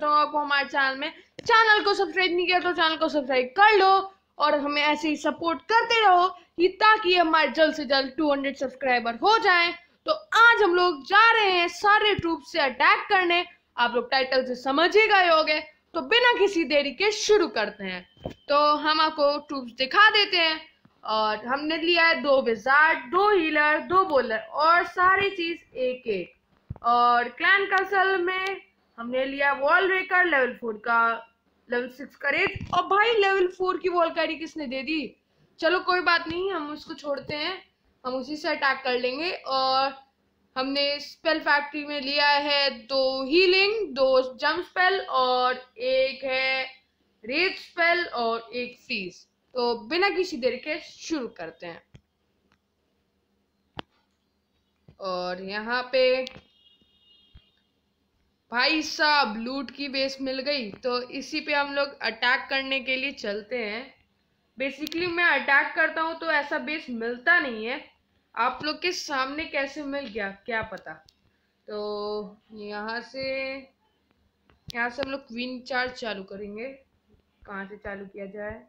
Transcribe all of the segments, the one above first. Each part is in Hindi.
दोस्तों तो करता हूँ आपको हमारे चैनल में चैनल को सब्सक्राइब नहीं किया तो चैनल को सब्सक्राइब कर लो और हमें ऐसे ही सपोर्ट करते रहो कि ताकि हमारे जल्द से जल्द 200 सब्सक्राइबर हो जाएँ। तो आज हम लोग जा रहे हैं सारे ट्रूप से अटैक करने। आप लोग टाइटल से समझ ही गए होंगे। तो बिना किसी देरी के शुरू करते हैं। तो हम आपको ट्रूप्स दिखा देते हैं। और हमने लिया है दो विजार्ड दो हीलर दो बॉलर और सारी चीज़ एक एक और क्लैन कसल में हमने लिया वॉल ब्रेकर लेवल फोर का लेवल सिक्स करेज और भाई लेवल फोर की वॉल कैरी किसने दे दी? चलो कोई बात नहीं, हम उसको छोड़ते हैं। हम उसी से अटैक कर लेंगे और हमने स्पेल फैक्ट्री में लिया है दो हीलिंग दो जम स्पेल और एक है रेड स्पेल और एक फ़ीस तो बिना किसी देर के शुरू करते हैं। और यहाँ पे भाई साहब, लूट की बेस मिल गई तो इसी पे हम लोग अटैक करने के लिए चलते हैं। बेसिकली मैं अटैक करता हूँ तो ऐसा बेस मिलता नहीं है। आप लोग के सामने कैसे मिल गया, क्या पता? तो यहाँ से यहाँ से हम लोग क्वीन चार्ज चालू करेंगे। कहाँ से चालू किया जाए?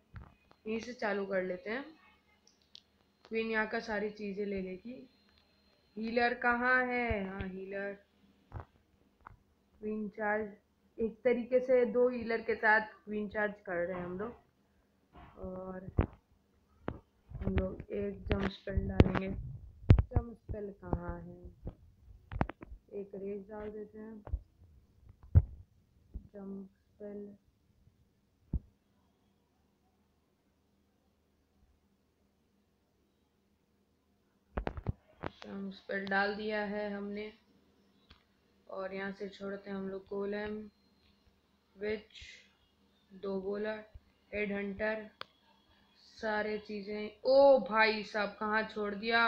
यहीं से चालू कर लेते हैं। क्वीन यहाँ का सारी चीज़ें ले लेगी। हीलर कहाँ है? हाँ हीलर क्वीन चार्ज एक तरीके से दो हीलर के साथ क्वीन चार्ज कर रहे हैं हम लोग। और हम लोग एक जम स्पेल डालेंगे। जम स्पेल कहाँ है? एक रेस डाल देते हैं। जम स्पेल जम स्पेल डाल दिया है हमने। और यहाँ से छोड़ते हैं हम लोग गोलम विच, दो बोलर हेड हंटर सारे चीज़ें। ओ भाई साहब, कहाँ छोड़ दिया?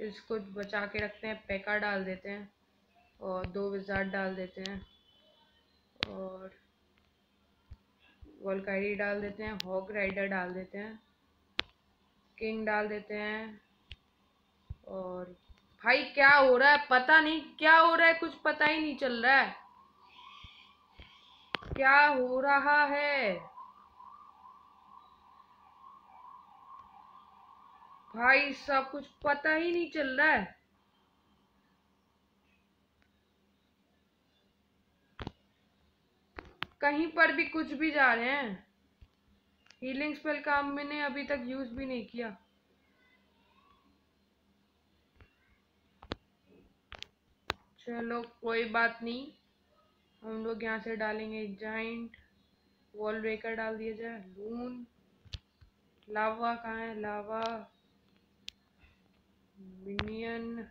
इसको बचा के रखते हैं पैका डाल देते हैं और दो विजार्ड डाल देते हैं और वॉलकाइडी डाल देते हैं हॉक राइडर डाल देते हैं किंग डाल देते हैं और भाई, क्या हो रहा है? पता नहीं, क्या हो रहा है? कुछ पता ही नहीं चल रहा है। क्या हो रहा है? भाई, सब कुछ पता ही नहीं चल रहा है। कहीं पर भी कुछ भी जा रहे हैं। हीलिंग स्पेल का मैंने अभी तक यूज़ भी नहीं किया। चलो कोई बात नहीं। हम लोग यहाँ से डालेंगे जाइंट वॉल ब्रेकर डाल दिया जाए। लून। लावा कहाँ है? लावा। मिनियन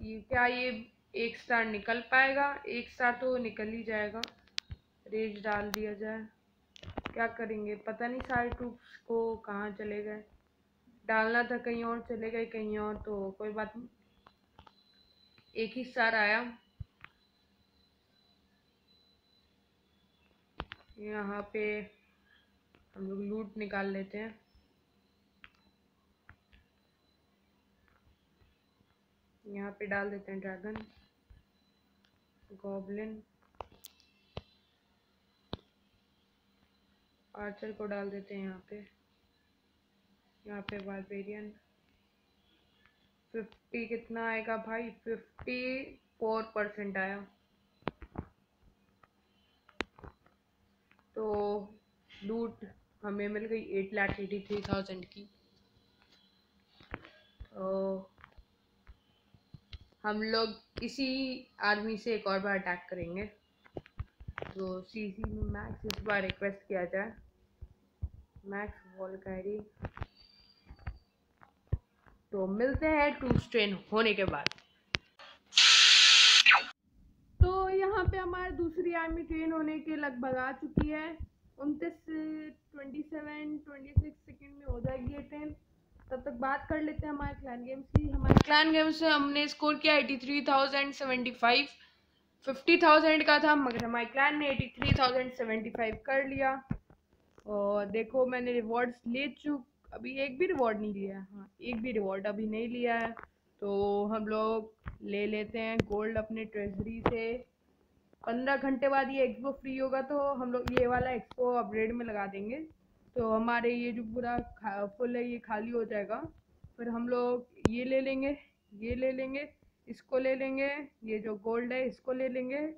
ये क्या ये एक स्टार निकल पाएगा? एक स्टार तो निकल ही जाएगा। रेज डाल दिया जाए। क्या करेंगे? पता नहीं सारे ट्रूप्स को कहाँ चले गए। डालना था कहीं और, चले गए कहीं और तो कोई बात नहीं। एक ही स्टार आया। यहाँ पे हम लोग लूट निकाल लेते हैं। यहाँ पे डाल देते हैं ड्रैगन, गॉबलिन आर्चर को डाल देते हैं यहाँ पे। यहाँ पे बारबेरियन फिफ्टी कितना आएगा भाई? फिफ्टी फोर परसेंट आया। तो लूट हमें मिल गई eight lakh eighty three thousand की। तो हम लोग इसी आर्मी से एक और बार अटैक करेंगे। तो सी सी मैक्स इस बार रिक्वेस्ट किया जाए। मैक्स वॉल कैरी तो मिलते हैं टू स्ट्रेन होने के बाद। तो यहाँ पे हमारी दूसरी आर्मी ट्रेन होने के लगभग आ चुकी है। उनतीस twenty seven twenty six second में हो जाएगी ये ट्रेन। तब तक बात कर लेते हैं हमारे क्लैन गेम्स की। हमारे क्लैन गेम्स से हमने स्कोर किया eighty three thousand seventy five fifty thousand का था, मगर हमारे क्लैन ने eighty three thousand seventy five कर लिया। और देखो मैंने रिवॉर्ड्स ले चुक अभी एक भी रिवॉर्ड नहीं लिया है। हाँ एक भी रिवॉर्ड अभी नहीं लिया है। तो हम लोग ले लेते हैं गोल्ड अपने ट्रेजरी से। पंद्रह घंटे बाद ये एक्सपो फ्री होगा तो हम लोग ये वाला एक्सपो अपग्रेड में लगा देंगे। तो हमारे ये जो पूरा फुल है, ये खाली हो जाएगा। फिर हम लोग ये ले लेंगे, ये ले लेंगे, इसको ले लेंगे, ये जो गोल्ड है, इसको ले लेंगे।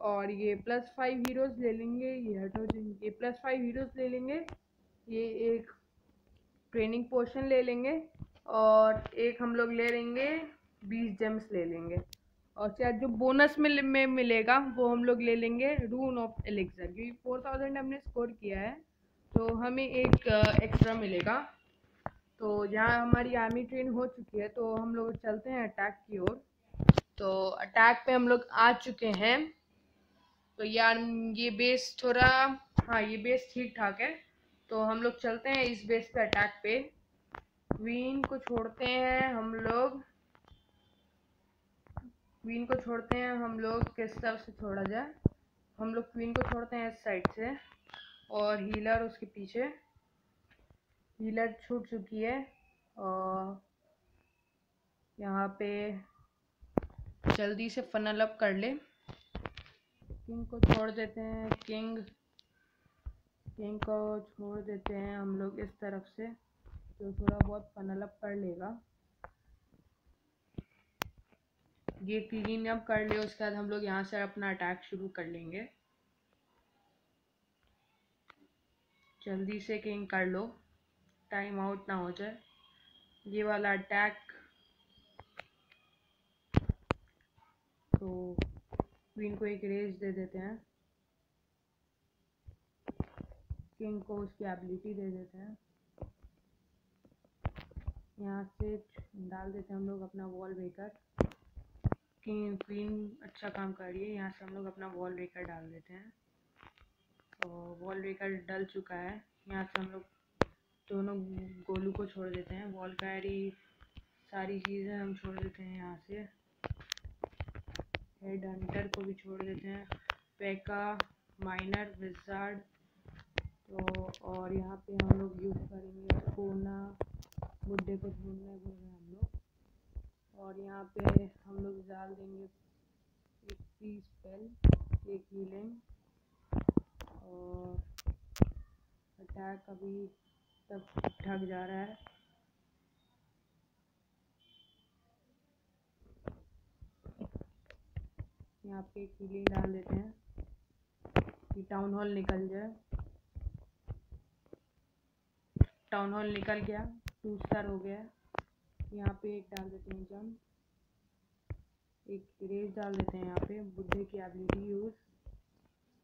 और ये प्लस फाइव हीरोज़ ले लेंगे, ये हटो ये प्लस फाइव हीरोज़ ले लेंगे। ये एक ट्रेनिंग पोर्शन ले लेंगे और एक हम लोग ले लेंगे बीस जेम्स ले लेंगे। और शायद जो बोनस में में मिलेगा, वो हम लोग ले लेंगे रून ऑफ़ एलेक्सर क्योंकि फोर थाउज़ेंड हमने स्कोर किया है तो हमें एक एक्स्ट्रा मिलेगा। तो यहाँ हमारी आर्मी ट्रेन हो चुकी है तो हम लोग चलते हैं अटैक की ओर। तो अटैक पे हम लोग आ चुके हैं। तो यार, ये बेस थोड़ा हाँ ये बेस ठीक ठाक है। तो हम लोग चलते हैं इस बेस पे अटैक पे। क्वीन को छोड़ते हैं हम लोग। क्वीन को छोड़ते हैं हम लोग, किस तरफ़ से छोड़ा जाए? हम लोग क्वीन को छोड़ते हैं इस साइड से और हीलर उसके पीछे। हीलर छूट चुकी है और यहाँ पे जल्दी से फनल अप कर ले। किंग को छोड़ देते हैं। किंग किंग को छोड़ देते हैं हम लोग इस तरफ़ से जो थोड़ा बहुत फनल कर लेगा। ये क्लीन अप कर ले उसके बाद हम लोग यहाँ से अपना अटैक शुरू कर लेंगे। जल्दी से किंग कर लो टाइम आउट ना हो जाए। ये वाला अटैक तो क्वीन को एक रेज दे देते हैं। किंग को उसकी एबिलिटी दे देते हैं। यहाँ से डाल देते हैं हम लोग अपना वॉल ब्रेकर किंग क्वीन अच्छा काम कर रही है। यहाँ से हम लोग अपना वॉल ब्रेकर डाल देते हैं। तो वॉल ब्रेकर डल चुका है। यहाँ से हम लोग दोनों गोलू को छोड़ देते हैं। वॉल कैरी सारी चीज़ें हम छोड़ देते हैं यहाँ से। हेड हंटर को भी छोड़ देते हैं। पैका माइनर विजार्ड तो और यहाँ पे हम लोग यूज़ करेंगे कोना बुड्ढे को ढूँढने रहे हैं हम लोग। और यहाँ पे हम लोग डाल देंगे एक पीस पेल एक हीलिंग और अटैक अभी तक ढक जा रहा है। यहाँ पे एक हीलिंग डाल देते हैं कि टाउन हॉल निकल जाए। टाउन हॉल निकल गया टू स्टार हो गया। यहाँ पे एक डाल देते हैं जम एक इरेज डाल देते हैं यहाँ पे। बुद्धे की एबिलिटी यूज़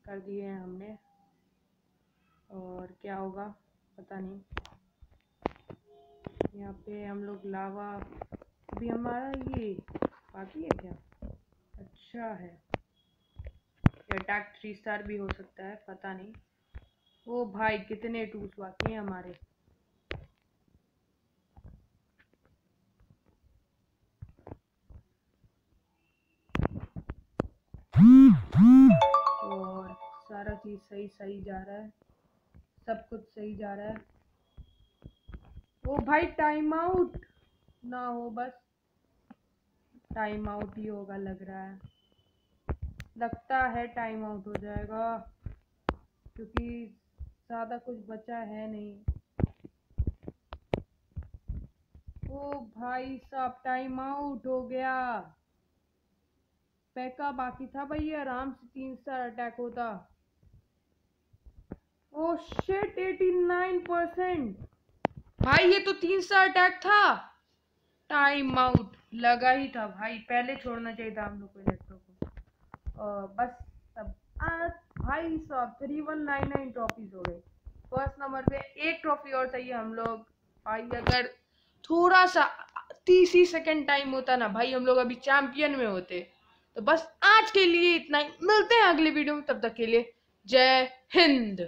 कर दिए हैं हमने। और क्या होगा, पता नहीं। यहाँ पे हम लोग लावा अभी हमारा ये बाकी है क्या? अच्छा है। अटैक थ्री स्टार भी हो सकता है, पता नहीं। ओ भाई, कितने टूल्स बाकी हैं हमारे। और सारा चीज़ सही सही जा रहा है। सब कुछ सही जा रहा है। ओ भाई टाइम आउट ना हो बस। टाइम आउट ही होगा लग रहा है। लगता है टाइम आउट हो जाएगा। क्योंकि ज़्यादा कुछ बचा है नहीं। ओ भाई साहब टाइम आउट हो गया। पैका बाकी था भाई, ये आराम से तीन स्टार अटैक होता। Oh shit eighty nine percent भाई, ये तो तीन स्टार अटैक था। टाइम आउट लगा ही था भाई, पहले छोड़ना चाहिए था हम लोग को इलेक्ट्रो को। बस सब भाई साहब three one nine nine trophies हो गए। फ़र्स्ट नंबर पे एक ट्रॉफी और चाहिए हम लोग। भाई, अगर थोड़ा सा तीस ही सेकेंड टाइम होता ना, भाई, हम लोग अभी चैंपियन में होते। तो बस आज के लिए इतना ही। मिलते हैं अगले वीडियो में, तब तक के लिए जय हिंद।